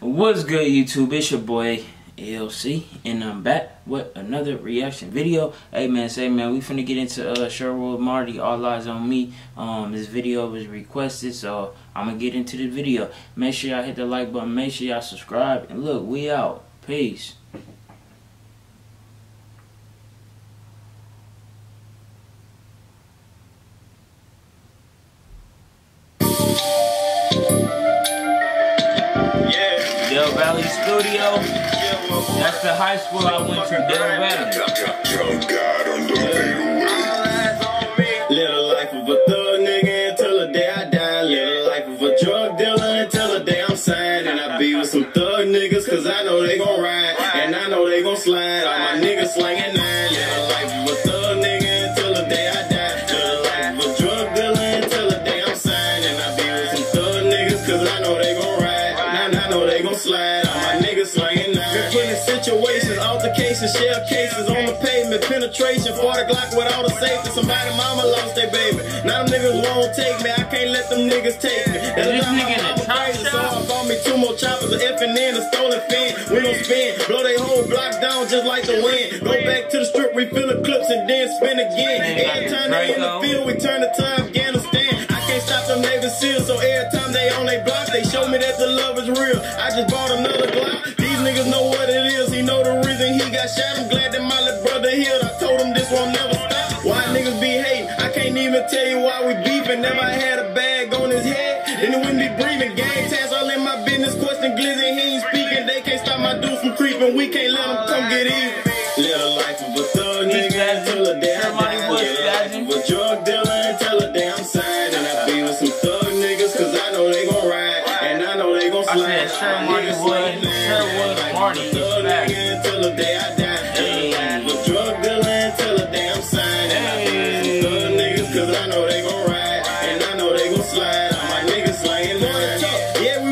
What's good YouTube? It's your boy LC and I'm back with another reaction video. Hey man, say man, we finna get into uh Sherwood Marty, All Eyes on Me. Um this video was requested, so I'm gonna get into the video. Make sure y'all hit the like button, make sure y'all subscribe, and look, we out. Peace. Del Valley Studio. That's the high school I went to, Del Valley. Young God on the fadeaway. all eyes on me. Live the life of a thug nigga until the day I die. Life of a drug dealer until the day I'm signed. And I be with some thug niggas cause I know they gon' ride. And I know they gon' slide. All my niggas slanging nine. Slide. All my niggas slanging nine. Been put situations, altercations, shell cases on the pavement, penetration, 40 Glock without a safety. Somebody mama lost their baby. Now them niggas won't take me. I can't let them niggas take me. That's This why my nigga in the mama chop crazy, so? I bought me two more choppers, an F and N, a stolen fin. We gon' spin, blow they whole block down just like the wind. Go back to the strip, refill the clips, and then spin again. Every time they in the Draco. field, we turn the time Afghanistan. I can't stop them Navy SEALs, so every time they on they block, they show me that the love is real. I just bought shot. I'm glad that my little brother healed. I told him this won't never stop. Why niggas be hating? I can't even tell you why we beefing. Never had a bag on his head. Then it wouldn't be breathing. Gang tags all in my business. Question glizzy, he ain't speaking. They can't stop my dudes from creeping. We can't let them come get even. Live a life of a thug nigga until the day I die. Live a life of a drug dealer until the day I'm signed. And I be with some thug niggas cause I know they gon' ride. And I know they gon' slide. I said Sherwood Niggas Wood, sliding in. Sherwood Marty back.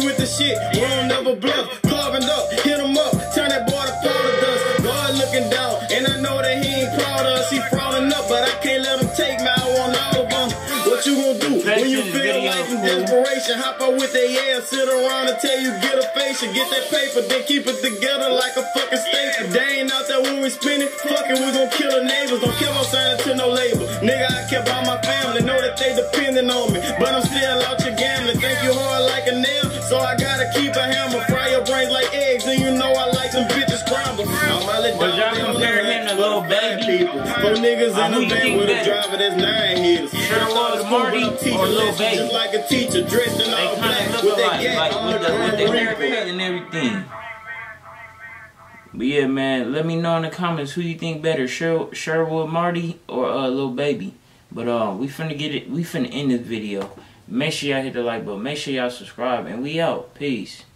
With the shit. Don't never bluff. Carving up, hit 'em up. Turn that boy to powder dust. God looking down. And I know that he ain't proud of us. He frowning up, but I can't let him take me. I want all of them. What you gonna do when you feel video, life in fool. desperation? Hop out with their ass, sit around and tell you get a facial, get that paper, then keep it together like a fucking staple. They ain't out there when we spin it. Fuck it, we gon' kill the neighbors. Don't kill no sign to no label. Nigga, I kept all my family. Know that they depending on me, but I'm I keep a hammer. Fry your brains like eggs, and you know I like them bitches scrambled. Little But y'all compare him to like Lil fuck bad Baby? people. Four niggas Uh, in the van with a driver that's nine hitters. Sherwood Marty or Lil Baby? Just like a teacher dressed in They all black with that gat like with the with the haircut and everything. But yeah, man, let me know in the comments who you think better, Sher- Sherwood Marty or uh, Lil Baby. But uh, we finna get it. We finna end this video. Make sure y'all hit the like button. Make sure y'all subscribe, and we out. Peace.